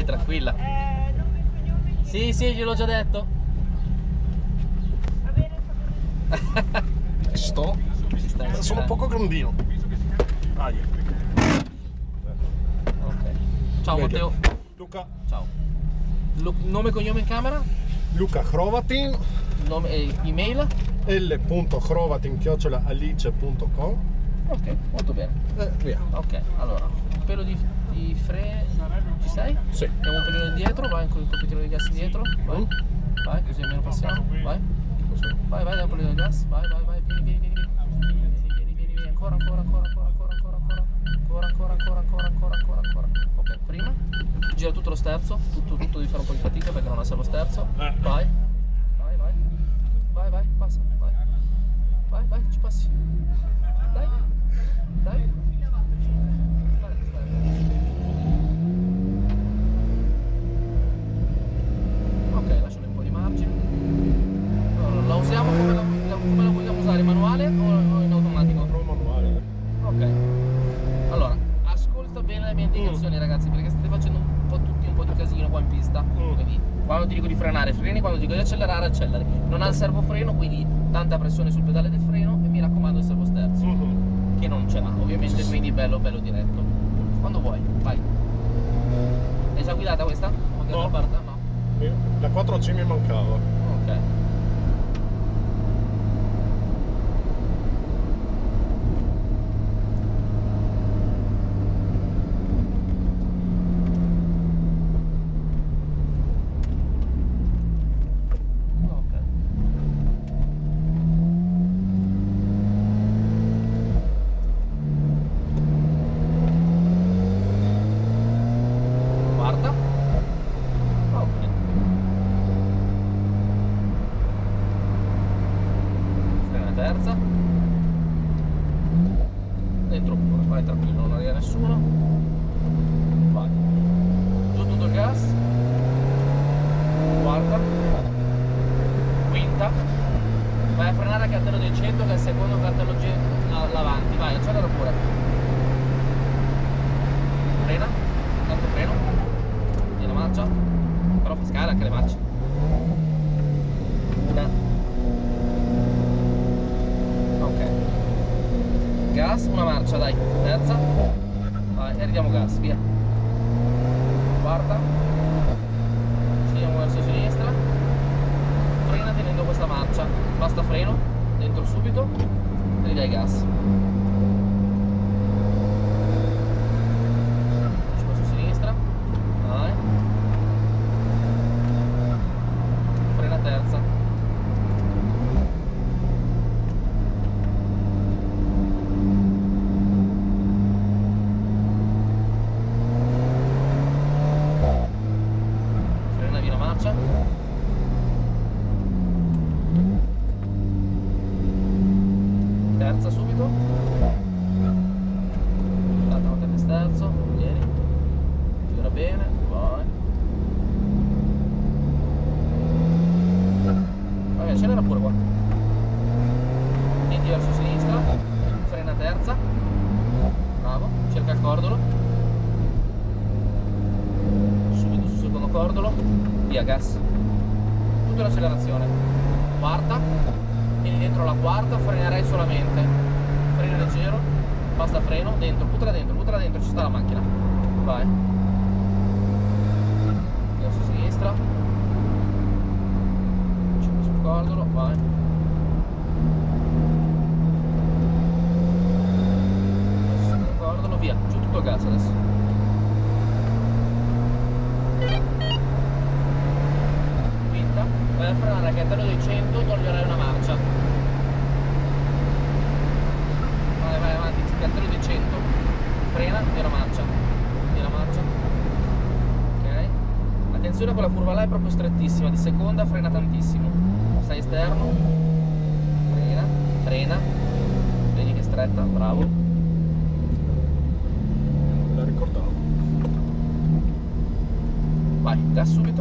vai tranquilla. Eh, nome e cognome. Sì, sì, gliel'ho già detto. Va bene. Sto? Stai, Sono poco grandino. Ah, yeah. Ok. Ciao Medio. Matteo. Luca, Ciao. Lo- nome e cognome in camera? Luca Hrovatin, Nome e email? l.hrovatin.alice.com Ok, molto bene. e via. Ok, allora, pelo di, di freno. Ci sei? Sì. Andiamo un pelino indietro, vai con il compitino di gas indietro. Vai. Vai, così almeno passiamo. Vai. Vai, vai, dai un pelino di gas. Vai, vai, vai. Vieni, vieni, vieni. Vieni, vieni, vieni. Ancora, ancora, ancora, ancora, ancora, ancora, ancora. Ancora, ancora, ancora, ancora, ancora, ancora, ancora. Ok, prima. Gira tutto lo sterzo. Tutto, tutto devi fare un po' di fatica perché non ha solo sterzo. Eh. Vai. Vai, vai. Vai, vai, passa. Vai. Vai, vai, ci passi. Dai. Dai. Vai, vai. Ok, lascialo un po' di margine. Allora, la usiamo come la, la- come la vogliamo usare, manuale o o in automatico? Provo manuale. Ok. Allora, ascolta bene le mie indicazioni ragazzi, perché state facendo un po' tutti un po' di casino qua in pista. Mm. Quindi quando ti dico di frenare, freni, quando dico di accelerare, acceleri. Non ha il servofreno, quindi tanta pressione sul pedale del freno e mi raccomando il servo sterzo, Mhm. che non ce l'ha, ovviamente, quindi bello bello diretto. Quando vuoi, vai. È già guidata questa? No. No. La 4C mi mancava. Ok. Quarta. Ok. Frena terza. Dentro pure, vai tranquillo, non arriva nessuno. Vai. Giù tutto il gas. Quarta. Quinta. Vai a frenare a cartello del 100 che è il secondo cartello ge- a- l'avanti. Vai, accelera pure. Frena. Gas, una marcia, dai. Terza. Vai, e ridiamo gas, via. Quarta. Scendiamo verso sinistra. Frena tenendo questa marcia. Basta freno. Dentro subito. E ridai gas. Ci passo a sinistra. Vai. Frena terza. Marcia. Terza subito. Guarda, non te sterzo. Vieni. Gira bene. Vai. Vai, accelera pure qua. Metti verso sinistra. Frena terza. Bravo. Cerca il cordolo. Subito sul secondo cordolo. Via gas. Tutta l'accelerazione. Quarta. Vieni dentro la quarta, frenerei solamente. Freno leggero. Basta freno. Dentro, buttala dentro, buttala dentro, ci sta la macchina. Vai. Verso sinistra. Ci sul cordolo, vai. Verso il cordolo, via, giù tutto il gas adesso. Quinta, vai a frenare a cartello dei 100, toglierai una marcia. Vai, vai avanti, cartello dei 100. Frena, via la marcia. Via la marcia. Ok. Attenzione quella curva là è proprio strettissima, di seconda frena tantissimo. Stai esterno. Frena, frena. Vedi che stretta, bravo. La ricordavo. Vai, gas subito.